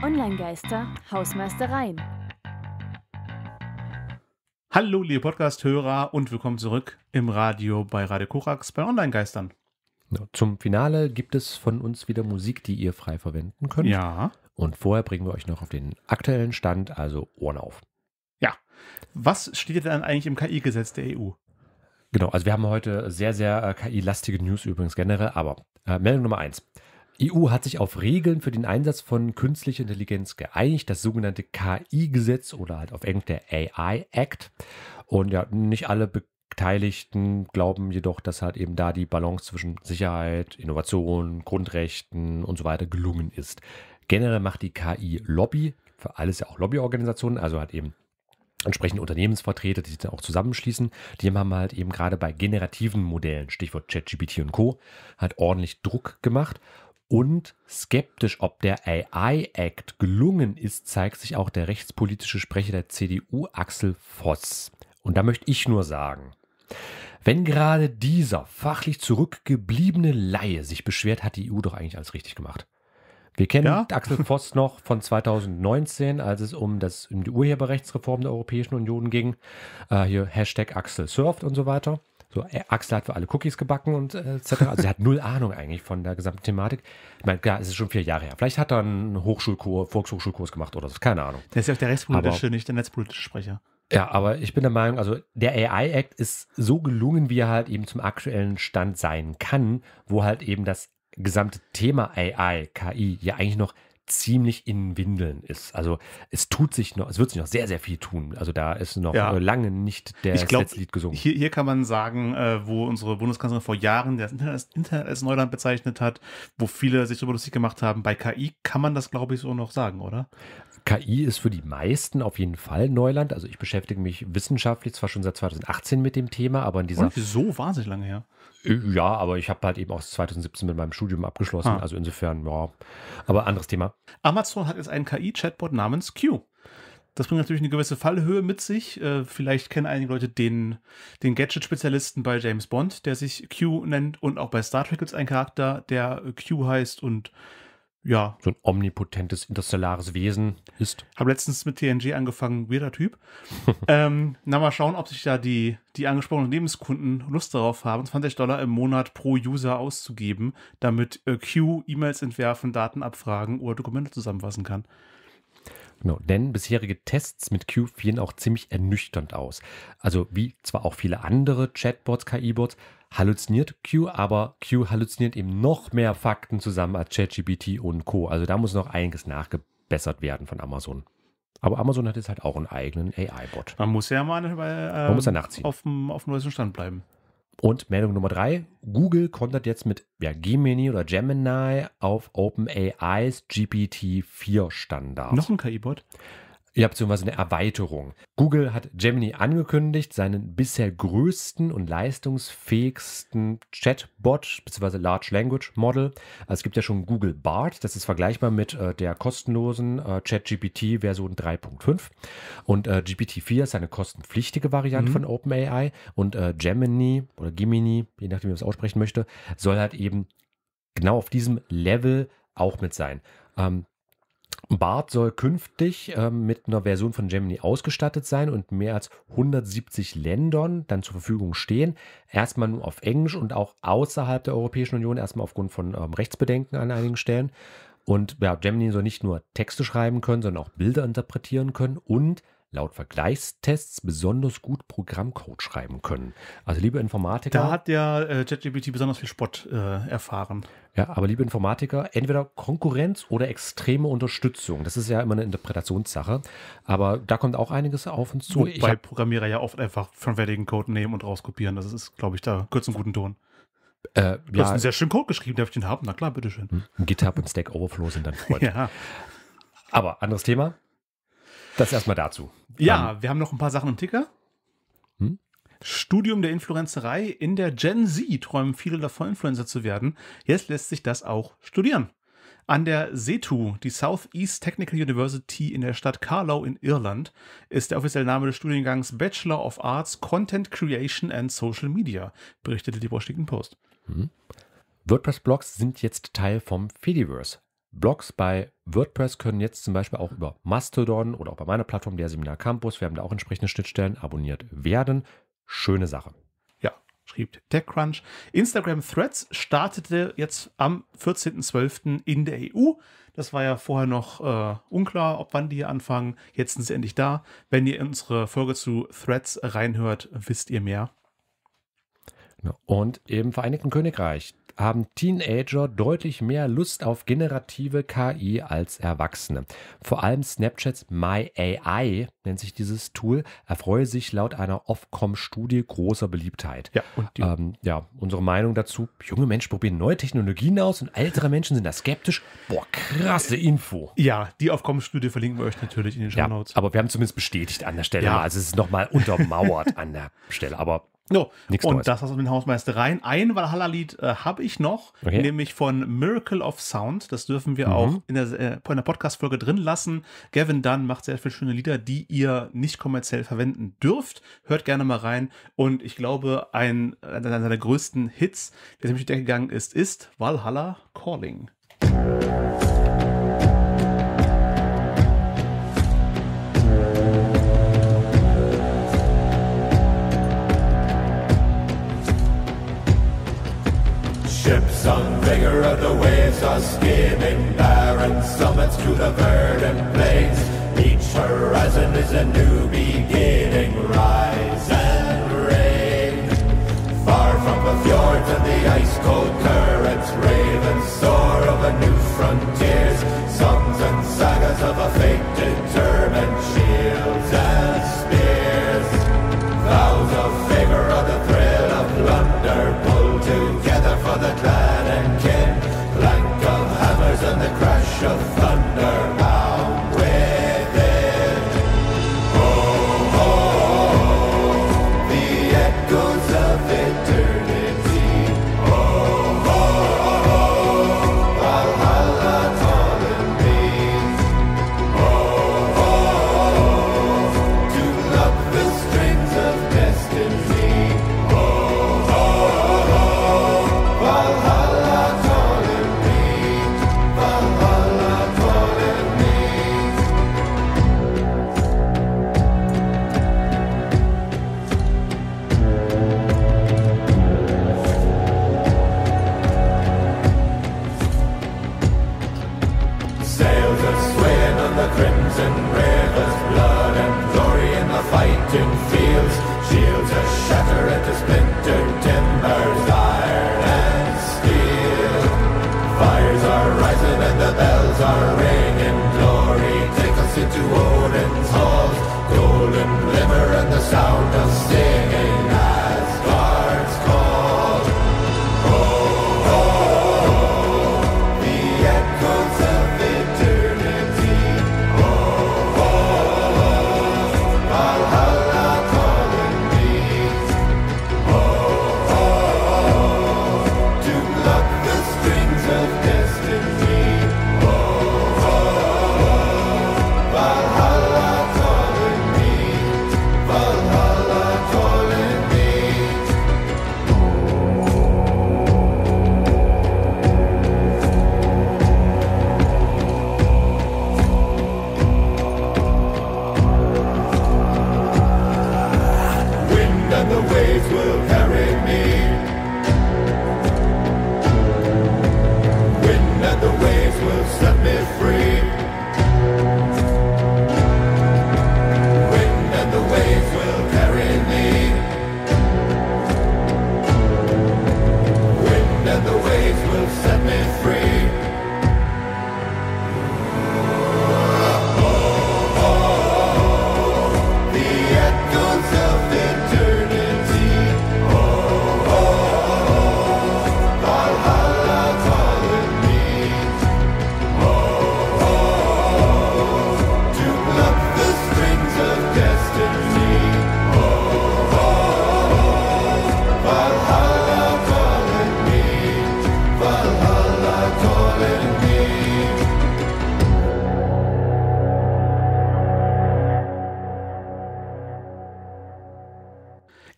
Online-Geister, Hausmeistereien. Hallo, liebe Podcast-Hörer und willkommen zurück im Radio bei Radio Korax bei Online-Geistern. Ja, Zum Finale gibt es von uns wieder Musik, die ihr frei verwenden könnt. Ja. Und vorher bringen wir euch noch auf den aktuellen Stand, also Ohren auf. Ja. Was steht denn eigentlich im KI-Gesetz der EU? Genau, also wir haben heute sehr, sehr äh, KI-lastige News übrigens generell, aber äh, Meldung Nummer eins. EU hat sich auf Regeln für den Einsatz von künstlicher Intelligenz geeinigt, das sogenannte KI-Gesetz oder halt auf Englisch der AI Act. Und ja, nicht alle Beteiligten glauben jedoch, dass halt eben da die Balance zwischen Sicherheit, Innovation, Grundrechten und so weiter gelungen ist. Generell macht die KI Lobby, für alles ja auch Lobbyorganisationen, also halt eben entsprechende Unternehmensvertreter, die sich dann auch zusammenschließen, die haben halt eben gerade bei generativen Modellen, Stichwort ChatGPT und Co., hat ordentlich Druck gemacht. Und skeptisch, ob der AI Act gelungen ist, zeigt sich auch der rechtspolitische Sprecher der CDU, Axel Voss. Und da möchte ich nur sagen, wenn gerade dieser fachlich zurückgebliebene Laie sich beschwert, hat die EU doch eigentlich alles richtig gemacht. Wir kennen Ja. Axel Voss noch von 2019, als es um, das, um die Urheberrechtsreform der Europäischen Union ging. Äh, hier Hashtag Axel surft und so weiter. So, äh, Axel hat für alle Cookies gebacken und äh, etc. Also er hat null Ahnung eigentlich von der gesamten Thematik. Ich meine, klar, es ist schon vier Jahre her. Vielleicht hat er einen Hochschulkurs, Volkshochschulkurs gemacht oder so, keine Ahnung. Der ist ja auch der rechtspolitische, Aber- nicht der netzpolitische Sprecher. Ja, aber ich bin der Meinung, also der AI Act ist so gelungen, wie er halt eben zum aktuellen Stand sein kann, wo halt eben das gesamte Thema AI, KI ja eigentlich noch ziemlich in Windeln ist. Also es tut sich noch, es wird sich noch sehr, sehr viel tun. Also da ist noch Ja. lange nicht der Ich glaub, letzte Lied gesungen. Hier, hier kann man sagen, äh, wo unsere Bundeskanzlerin vor Jahren das Internet als, Internet als Neuland bezeichnet hat, wo viele sich darüber lustig gemacht haben, bei KI kann man das, glaube ich, so noch sagen, oder? KI ist für die meisten auf jeden Fall Neuland. Also ich beschäftige mich wissenschaftlich zwar schon seit 2018 mit dem Thema, aber in dieser Und wieso? Wahnsinnig lange her. Ja, aber ich habe halt eben auch 2017 mit meinem Studium abgeschlossen. Ah. Also insofern, ja. Aber anderes Thema. Amazon hat jetzt einen KI-Chatbot namens Q. Das bringt natürlich eine gewisse Fallhöhe mit sich. Äh, vielleicht kennen einige Leute den, den Gadget-Spezialisten bei James Bond, der sich Q nennt. Und auch bei Star Trek gibt es einen Charakter, der äh, Q heißt. Und ja, So ein omnipotentes interstellares Wesen ist. habe letztens mit TNG angefangen, weirder Typ. ähm, na, mal schauen, ob sich da die, die angesprochenen Lebenskunden Lust darauf haben, 20 Dollar im Monat pro User auszugeben, damit äh, Q E-Mails entwerfen, Daten abfragen oder Dokumente zusammenfassen kann. Genau, denn bisherige Tests mit Q fielen auch ziemlich ernüchternd aus. Also wie zwar auch viele andere Chatbots, KI-Bots, halluziniert Q, aber Q halluziniert eben noch mehr Fakten zusammen als ChatGPT und Co. Also da muss noch einiges nachgebessert werden von Amazon. Aber Amazon hat jetzt halt auch einen eigenen AI-Bot. Man muss ja mal äh, Man muss ja nachziehen. auf dem auf dem neuesten Stand bleiben. Und Meldung Nummer drei, Google kontert jetzt mit ja, Gemini oder Gemini auf OpenAIs GPT-4-Standard. Noch ein KI-Bot? Ja, beziehungsweise eine Erweiterung. Google hat Gemini angekündigt, seinen bisher größten und leistungsfähigsten Chatbot, beziehungsweise Large Language Model. Also es gibt ja schon Google Bart, das ist vergleichbar mit äh, der kostenlosen äh, ChatGPT Version 3.5. Und äh, GPT-4 ist eine kostenpflichtige Variante Mhm. von OpenAI. Und äh, Gemini oder Gemini, je nachdem, wie man es aussprechen möchte, soll halt eben genau auf diesem Level auch mit sein. Ähm, BART soll künftig ähm, mit einer Version von Gemini ausgestattet sein und mehr als 170 Ländern dann zur Verfügung stehen. Erstmal nur auf Englisch und auch außerhalb der Europäischen Union, erstmal aufgrund von ähm, Rechtsbedenken an einigen Stellen. Und ja, Gemini soll nicht nur Texte schreiben können, sondern auch Bilder interpretieren können und laut Vergleichstests besonders gut Programmcode schreiben können. Also liebe Informatiker. Da hat der äh, ChatGPT besonders viel Spott äh, erfahren. Ja, aber liebe Informatiker, entweder Konkurrenz oder extreme Unterstützung. Das ist ja immer eine Interpretationssache. Aber da kommt auch einiges auf uns zu. Wobei hab, Programmierer ja oft einfach von fertigen Code nehmen und rauskopieren. Das ist, glaube ich, da kurz und guten Ton. äh, Du hast ja, einen sehr schönen Code geschrieben, darf ich den haben? Na klar, bitteschön. GitHub und Stack Overflow sind dann Freunde. Ja. Aber anderes Thema. Das erstmal dazu. Ja, wir haben noch ein paar Sachen im Ticker. Hm? Studium der Influencerei. In der Gen Z träumen viele davon, Influencer zu werden. Jetzt lässt sich das auch studieren. An der SETU, die Southeast Technical University in der Stadt Carlow in Irland, ist der offizielle Name des Studiengangs Bachelor of Arts Content Creation and Social Media, berichtete die Washington Post. WordPress-Blogs sind jetzt Teil vom Fediverse. Blogs bei WordPress können jetzt zum Beispiel auch über Mastodon oder auch bei meiner Plattform, der Seminar Campus, wir haben da auch entsprechende Schnittstellen, abonniert werden. Schöne Sache. Ja, schrieb TechCrunch. Instagram Threads startete jetzt am 14.12. in der EU. Das war ja vorher noch äh, unklar, ob wann die hier anfangen. Jetzt sind sie endlich da. Wenn ihr unsere Folge zu Threads reinhört, wisst ihr mehr. Und im Vereinigten Königreich haben Teenager deutlich mehr Lust auf generative KI als Erwachsene. Vor allem Snapchats My AI nennt sich dieses Tool, erfreue sich laut einer Ofcom-Studie großer Beliebtheit. Ja, und die Ähm, ja, unsere Meinung dazu, junge Menschen probieren neue Technologien aus und ältere Menschen sind da skeptisch. Boah, krasse Info. Ja, die Aufkommensstudie verlinken wir euch natürlich in den Show Ja, Notes. aber wir haben zumindest bestätigt an der Stelle. Ja. mal. Also es ist nochmal untermauert an der Stelle. Aber No. Und Neues. das aus den Hausmeistereien. Ein Valhalla-Lied äh, habe ich noch, Okay. nämlich von Miracle of Sound. Das dürfen wir Mhm. auch in der, äh, in der Podcast-Folge drin lassen. Gavin Dunn macht sehr viele schöne Lieder, die ihr nicht kommerziell verwenden dürft. Hört gerne mal rein. Und ich glaube, ein, einer seiner größten Hits, der ziemlich durch die Decke gegangen ist, ist Valhalla Calling. Ships on vigor of the waves are skimming barren summits to the verdant plains. Each horizon is a new beginning. earth.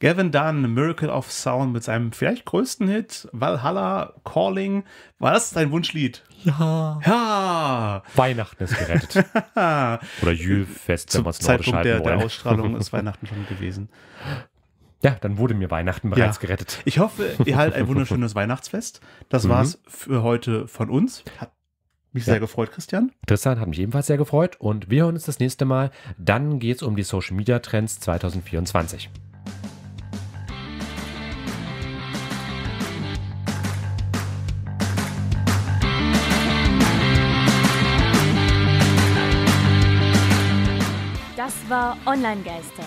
Gavin Dunn, Miracle of Sound mit seinem vielleicht größten Hit, Valhalla Calling. War das dein Wunschlied? Ja. Ja! Weihnachten ist gerettet. Oder Jülfest, wenn man es nordisch der, halten der wollen. Ausstrahlung ist Weihnachten schon gewesen. Ja, dann wurde mir Weihnachten bereits Ja. gerettet. Ich hoffe, ihr haltet ein wunderschönes Weihnachtsfest. Das Mhm. war's für heute von uns. Hat mich sehr gefreut, Christian. Tristan hat mich ebenfalls sehr gefreut und wir hören uns das nächste Mal. Dann geht es um die Social Media Trends 2024. Online-Geister.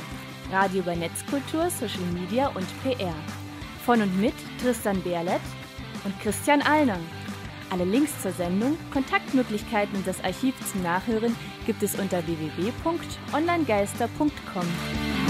Radio über Netzkultur, Social Media und PR. Von und mit Tristan Berlet und Christian Allner. Alle Links zur Sendung, Kontaktmöglichkeiten und das Archiv zum Nachhören gibt es unter www.onlinegeister.com.